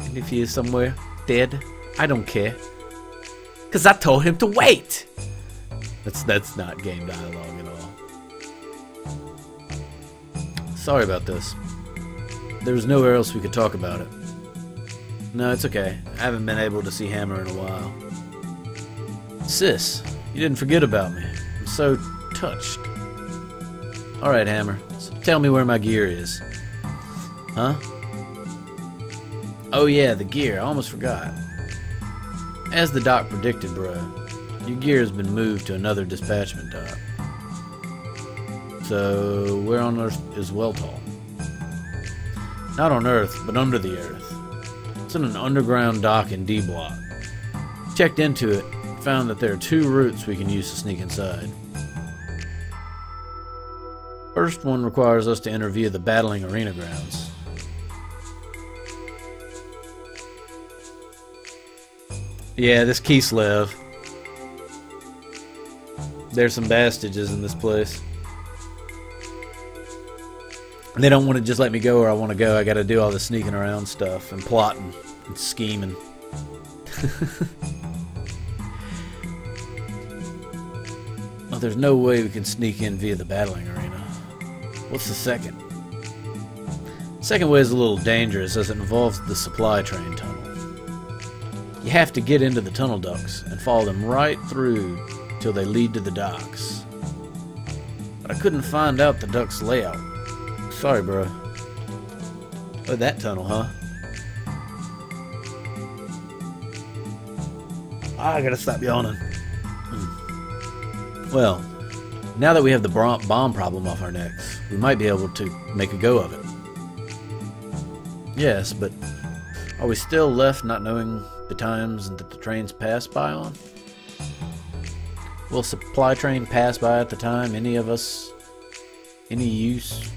And if he is somewhere dead, I don't care. Cause I told him to wait. That's that's not game dialogue at all. Sorry about this. There was nowhere else we could talk about it. No, it's okay. I haven't been able to see Hammer in a while. Sis, you didn't forget about me. I'm so touched. Alright, Hammer. So tell me where my gear is. Huh? Oh yeah, the gear. I almost forgot. As the doc predicted, bruh, your gear has been moved to another dispatchment dock. So, where on Earth is Weltall? Not on Earth, but under the Earth. It's in an underground dock in D Block. Checked into it, found that there are two routes we can use to sneak inside. First one requires us to enter via the battling arena grounds. Yeah, this Kislev. There's some bastages in this place. They don't want to just let me go where I want to go. I got to do all the sneaking around stuff and plotting and scheming. well, there's no way we can sneak in via the battling arena. What's the second? Second way is a little dangerous as it involves the supply train tunnel. You have to get into the tunnel ducts and follow them right through till they lead to the docks. But I couldn't find out the duct's layout. Sorry, bro. Oh, that tunnel, huh? I gotta stop yawning. Hmm. Well, now that we have the bomb problem off our necks, we might be able to make a go of it. Yes, but are we still left not knowing the times that the trains pass by on? Will supply train pass by at the time any of us any use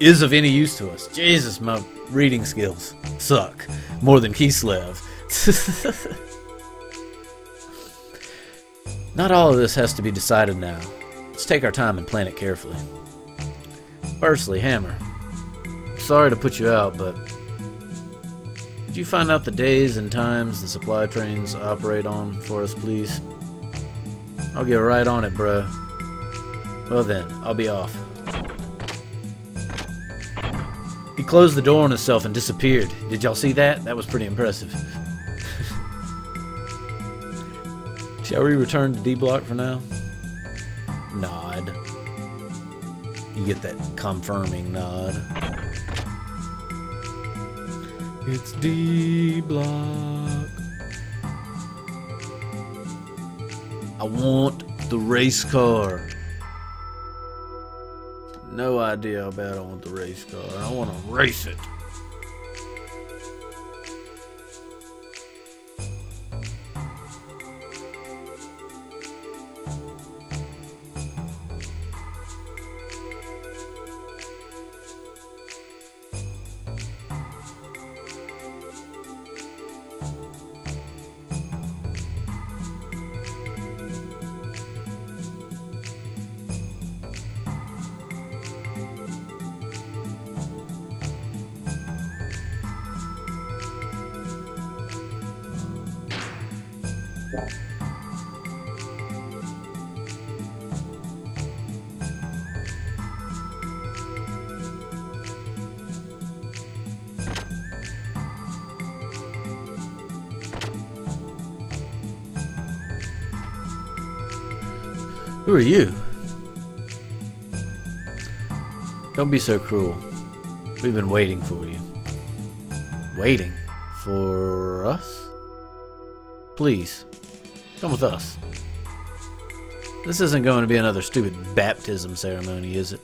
is of any use to us? Jesus, my reading skills suck more than Kislev. Not all of this has to be decided now. Let's take our time and plan it carefully. Firstly, Hammer. Sorry to put you out, but you find out the days and times the supply trains operate on for us, please? I'll get right on it, bro. Well then, I'll be off. He closed the door on himself and disappeared. Did y'all see that? That was pretty impressive. Shall we return to D block for now? Nod. You get that confirming nod. It's D block. I want the race car. No idea how bad I want the race car. I want to race it. Who are you? Don't be so cruel. We've been waiting for you. Waiting? For us? Please, come with us. This isn't going to be another stupid baptism ceremony, is it?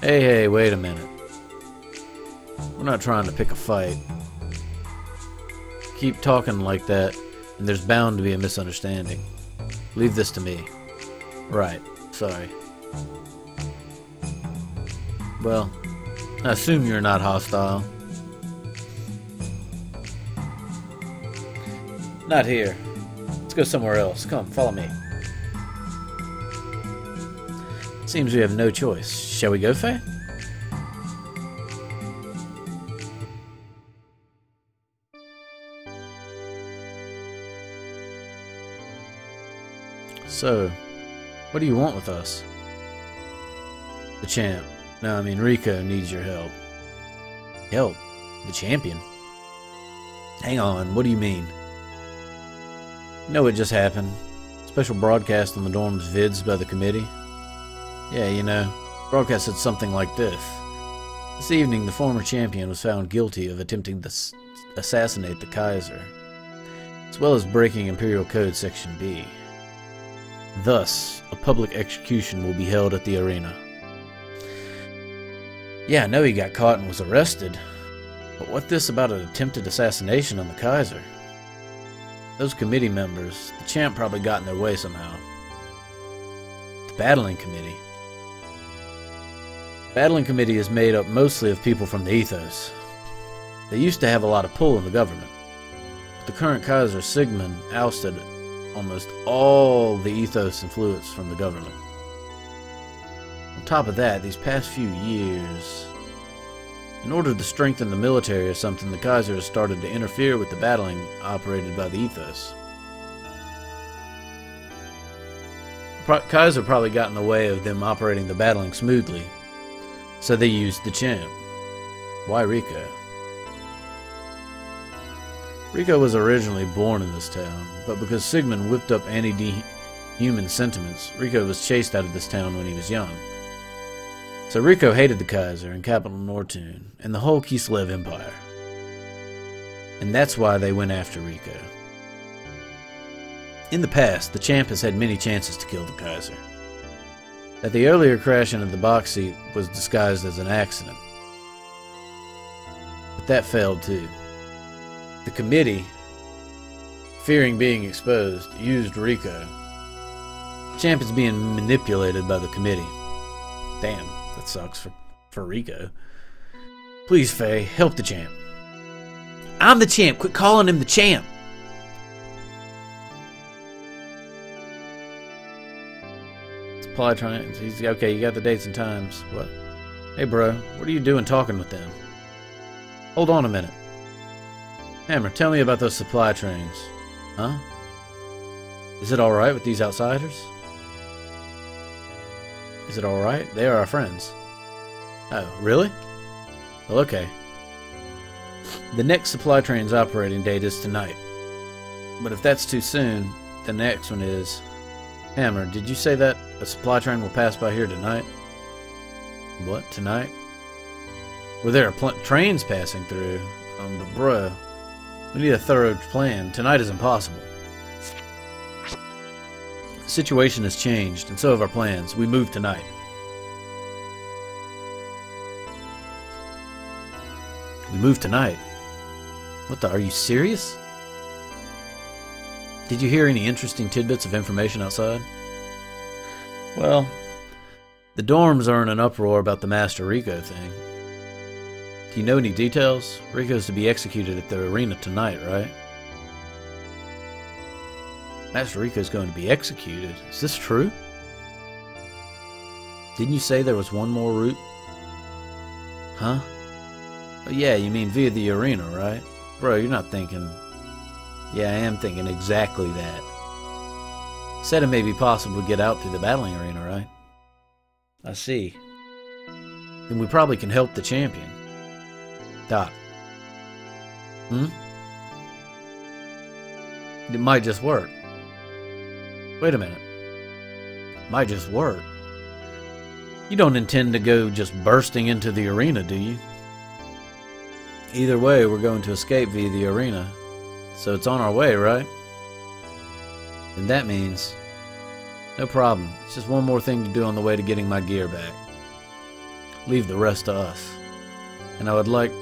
Hey, hey, wait a minute. We're not trying to pick a fight. Keep talking like that, and there's bound to be a misunderstanding. Leave this to me. Right, sorry. Well, I assume you're not hostile. Not here. Let's go somewhere else. Come, follow me. Seems we have no choice. Shall we go, Fei? So, what do you want with us? The champ. No, I mean, Rico needs your help. Help? The champion? Hang on, what do you mean? No, it just happened. Special broadcast on the dorm's vids by the committee. Yeah, you know, broadcast said something like this. This evening, the former champion was found guilty of attempting to assassinate the Kaiser, as well as breaking Imperial Code Section B. Thus, a public execution will be held at the arena. Yeah, I know he got caught and was arrested, but what this about an attempted assassination on the Kaiser? Those committee members, the champ probably got in their way somehow. The battling committee. The Battling committee is made up mostly of people from the ethos. They used to have a lot of pull in the government. But the current Kaiser Sigmund ousted almost all the ethos influence from the government. On top of that, these past few years, in order to strengthen the military or something, the Kaiser has started to interfere with the battling operated by the ethos. Pro Kaiser probably got in the way of them operating the battling smoothly, so they used the champ. Why Rico? Rico was originally born in this town, but because Sigmund whipped up anti-human sentiments, Rico was chased out of this town when he was young. So Rico hated the Kaiser and capital Nortune and the whole Kislev Empire. And that's why they went after Rico. In the past, the champ has had many chances to kill the Kaiser. That the earlier crashing of the box seat was disguised as an accident. But that failed too. The committee, fearing being exposed, used Rico. Champ is being manipulated by the committee. Damn, that sucks for, for Rico. Please, Fei, help the champ. I'm the champ. Quit calling him the champ. Supply trying. He's okay. You got the dates and times. What? Hey, bro. What are you doing talking with them? Hold on a minute. Hammer, tell me about those supply trains. Huh? Is it alright with these outsiders? Is it alright? They are our friends. Oh, really? Well, okay. The next supply train's operating date is tonight. But if that's too soon, the next one is... Hammer, did you say that a supply train will pass by here tonight? What, tonight? Well, there are trains passing through. Um, but bruh, we need a thorough plan. Tonight is impossible. Situation has changed, and so have our plans. We move tonight. We move tonight. What the? Are you serious? Did you hear any interesting tidbits of information outside? Well, the dorms are in an uproar about the Master Rico thing. Do you know any details? Rico's to be executed at the arena tonight, right? Master Rico's going to be executed. Is this true? Didn't you say there was one more route? Huh? Yeah, you mean via the arena, right? Bro, you're not thinking... Yeah, I am thinking exactly that. Said it may be possible to get out through the battling arena, right? I see. Then we probably can help the champion. Doc. Hmm? It might just work. Wait a minute. Might just work. You don't intend to go just bursting into the arena, do you? Either way, we're going to escape via the arena. So it's on our way, right? And that means... No problem. It's just one more thing to do on the way to getting my gear back. Leave the rest to us. And I would like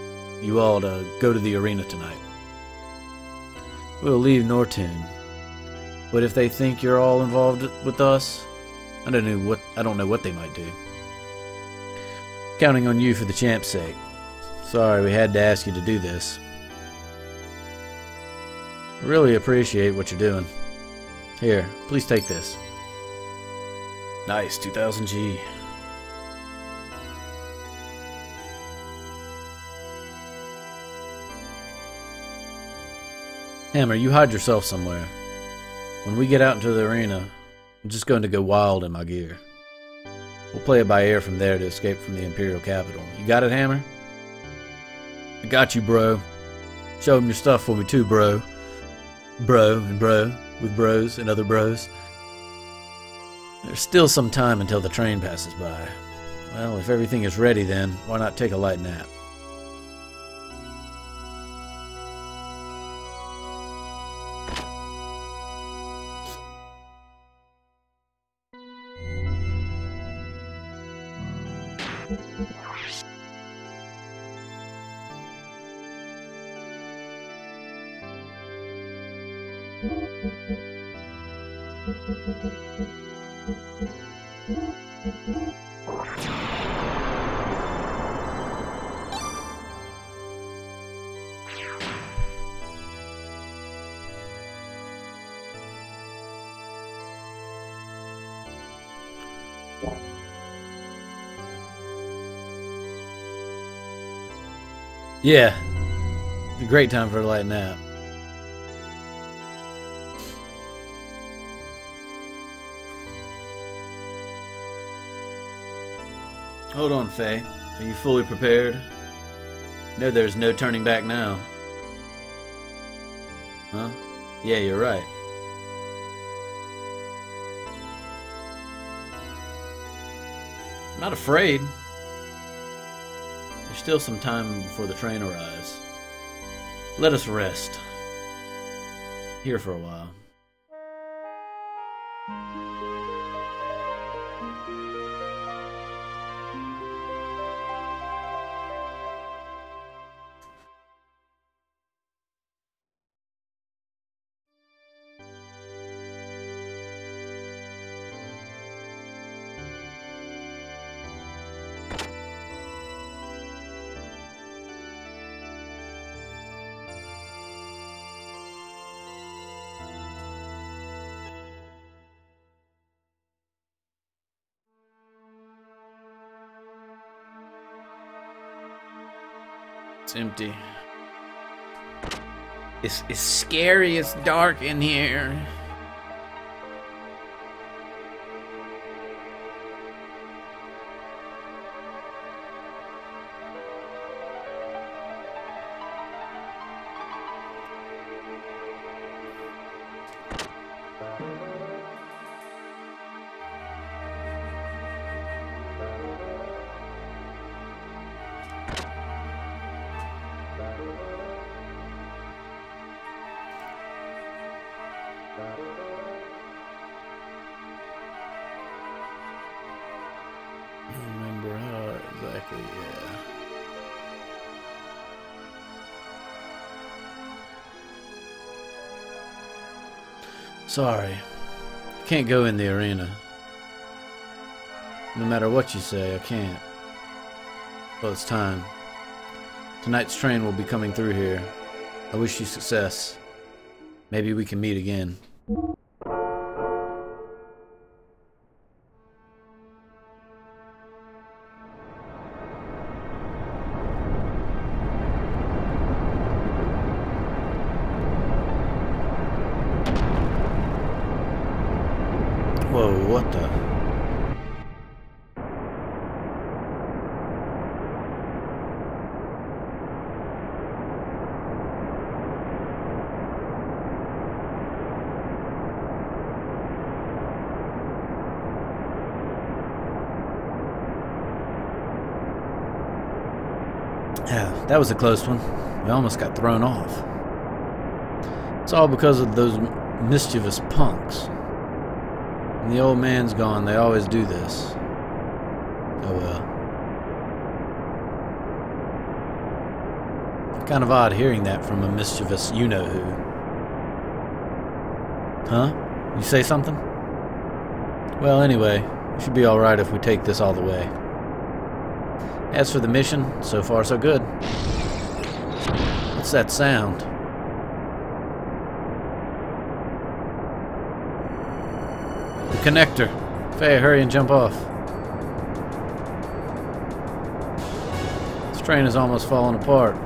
you all to go to the arena tonight. We'll leave Nortune. But if they think you're all involved with us, I don't know what I don't know what they might do. Counting on you for the champ's sake. Sorry we had to ask you to do this. Really appreciate what you're doing. Here, please take this. Nice, 2000G. Hammer, you hide yourself somewhere. When we get out into the arena, I'm just going to go wild in my gear. We'll play it by ear from there to escape from the Imperial capital. You got it, Hammer? I got you, bro. Show him your stuff for me too, bro. Bro and bro, with bros and other bros. There's still some time until the train passes by. Well, if everything is ready then, why not take a light nap? Yeah. A great time for a light nap. Hold on, Fei. Are you fully prepared? No, there's no turning back now. Huh? Yeah, you're right. I'm not afraid. There's still some time before the train arrives. Let us rest. Here for a while. It's empty. It's, it's scary, it's dark in here. Remember how exactly, yeah. Sorry. Can't go in the arena. No matter what you say, I can't. Well, it's time. Tonight's train will be coming through here. I wish you success. Maybe we can meet again. What the? Yeah, that was a close one. We almost got thrown off. It's all because of those mischievous punks. The old man's gone, they always do this. Oh well. Kind of odd hearing that from a mischievous you know who. Huh? You say something? Well, anyway, we should be alright if we take this all the way. As for the mission, so far so good. What's that sound? Connector. Fei, hurry and jump off. This train is almost falling apart.